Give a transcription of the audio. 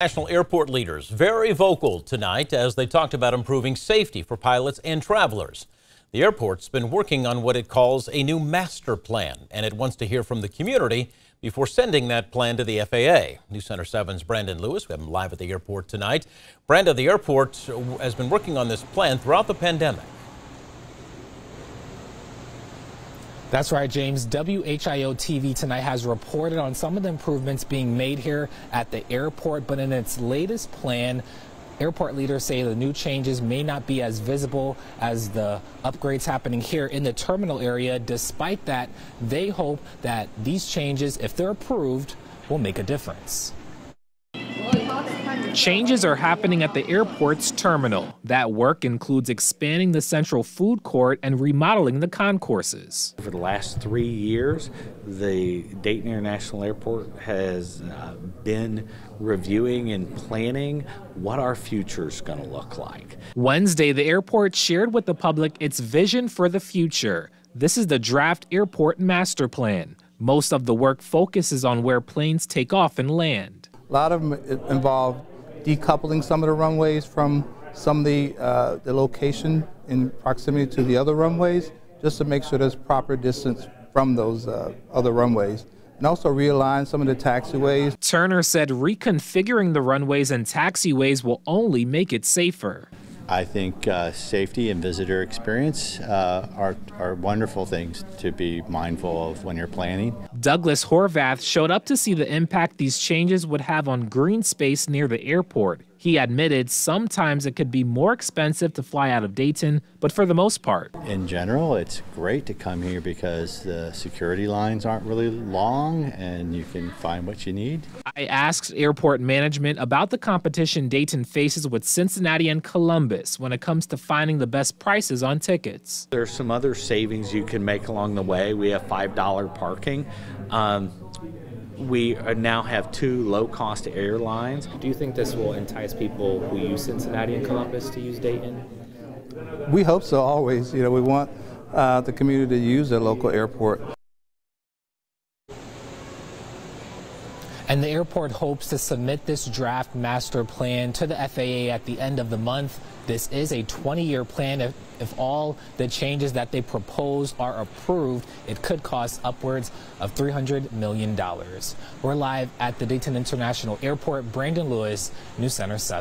National airport leaders very vocal tonight as they talked about improving safety for pilots and travelers. The airport's been working on what it calls a new master plan, and it wants to hear from the community before sending that plan to the FAA. News Center 7's Brandon Lewis, we have him live at the airport tonight. Brandon, the airport has been working on this plan throughout the pandemic. That's right, James. WHIO TV tonight has reported on some of the improvements being made here at the airport, but in its latest plan, Airport leaders say the new changes may not be as visible as the upgrades happening here in the terminal area. Despite that, they hope that these changes, if they're approved, will make a difference. Changes are happening at the airport's terminal. That work includes expanding the central food court and remodeling the concourses. For the last three years, the Dayton International Airport has uh, been reviewing and planning what our future is going to look like. Wednesday, the airport shared with the public its vision for the future. This is the draft airport master plan. Most of the work focuses on where planes take off and land. A lot of them involve decoupling some of the runways from some of the, uh, the location in proximity to the other runways, just to make sure there's proper distance from those uh, other runways. And also realign some of the taxiways. Turner said reconfiguring the runways and taxiways will only make it safer. I think uh, safety and visitor experience uh, are, are wonderful things to be mindful of when you're planning. Douglas Horvath showed up to see the impact these changes would have on green space near the airport. He admitted sometimes it could be more expensive to fly out of Dayton, but for the most part. In general, it's great to come here because the security lines aren't really long and you can find what you need. I asked airport management about the competition Dayton faces with Cincinnati and Columbus when it comes to finding the best prices on tickets. There's some other savings you can make along the way. We have $5 parking. Um, we now have two low-cost airlines. Do you think this will entice people who use Cincinnati and Columbus to use Dayton? We hope so. Always, you know, we want uh, the community to use their local airport. And the airport hopes to submit this draft master plan to the FAA at the end of the month. This is a 20-year plan. If, if all the changes that they propose are approved, it could cost upwards of $300 million. We're live at the Dayton International Airport. Brandon Lewis, News Center 7.